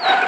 you